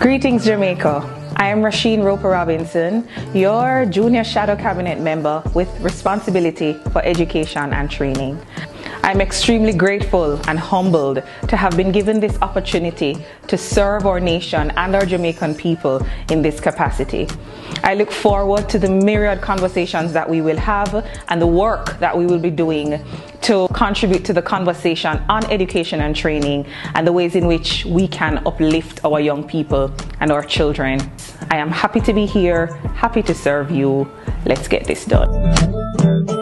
Greetings, Jamaica. I am Rasheen Roper Robinson, your Junior Shadow Cabinet member with responsibility for education and training. I'm extremely grateful and humbled to have been given this opportunity to serve our nation and our Jamaican people in this capacity. I look forward to the myriad conversations that we will have and the work that we will be doing to contribute to the conversation on education and training and the ways in which we can uplift our young people and our children. I am happy to be here, happy to serve you. Let's get this done.